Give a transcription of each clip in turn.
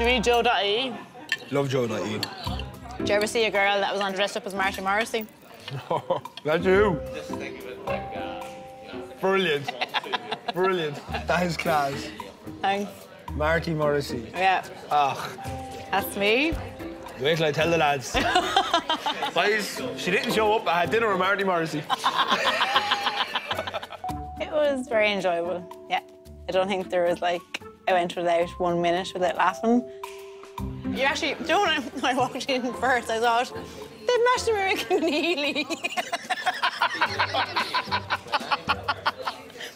Do you read Joe.ie? Love Joe Knight. Did you ever see a girl that was on dressed up as Marty Morrissey? That's you. Brilliant. Brilliant. That is class. Thanks. Marty Morrissey. Yeah, Ah, that's me. wait till I tell the lads. Guys, she didn't show up. I had dinner with Marty Morrissey. It was very enjoyable. Yeah, I don't think there was like I went without one minute without laughing. You actually, do you know when I, I walked in first, I thought they've matched American Healy.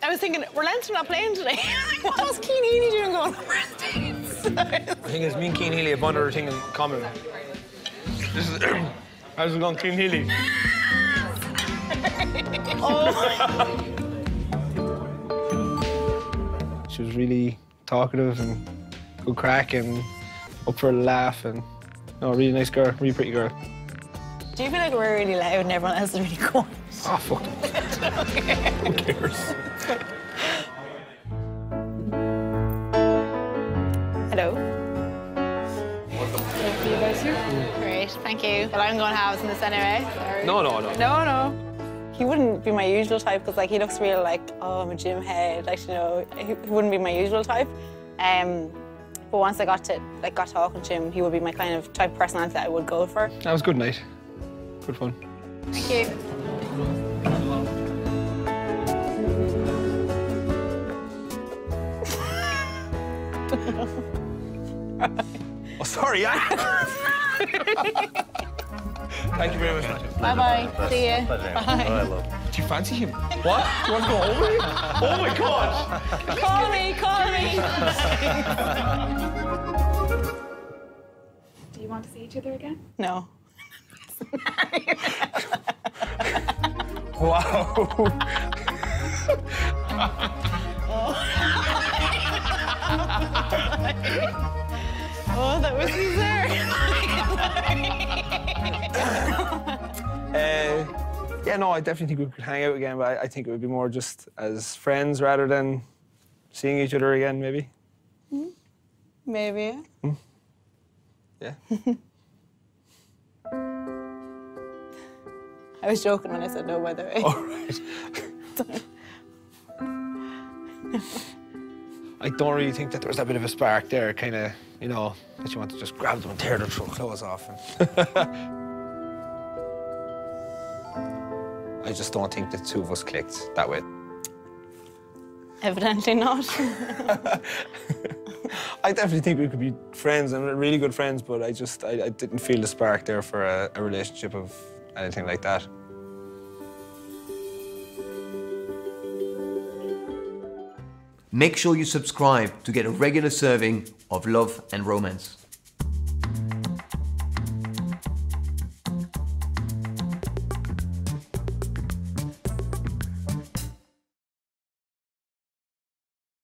I was thinking, we're Leinster not playing today. what was Cian Healy doing going over States? The thing is, me and Cian Healy have one other thing in common. This is. How's it going, Cian Healy? Oh. She was really talkative and good craic and up for a laugh and no, really nice girl, really pretty girl. Do you feel like we're really loud and everyone else is really quiet? Oh ah, fuck. Who cares? Hello. For you guys here? Great, thank you. Well, I'm going to have in this anyway. Sorry. No, no, no. No, no. He wouldn't be my usual type because like he looks real like oh I'm a gym head like you know he he wouldn't be my usual type. Um, but once I got to like got talking to him, he would be my kind of type of personality that I would go for. That was good night. Good fun. Thank you. Oh, sorry. I... Thank you very much. Bye bye. See you. Bye. Do you fancy him? What? Do You want to go home with him? Oh my god! Call me. Call me. Do you want to see each other again? No. Wow. Oh. oh, that was Caesar. Uh, yeah, no, I definitely think we could hang out again, but I, I think it would be more just as friends rather than seeing each other again, maybe. Maybe. Yeah. I was joking when I said no, by the way. All right. I don't really think that there was that bit of a spark there, kind of, you know, that you want to just grab them and tear their clothes off. And I just don't think the two of us clicked that way. Evidently not. I definitely think we could be friends and really good friends, but I just I, I didn't feel the spark there for a, a relationship of anything like that. Make sure you subscribe to get a regular serving of love and romance.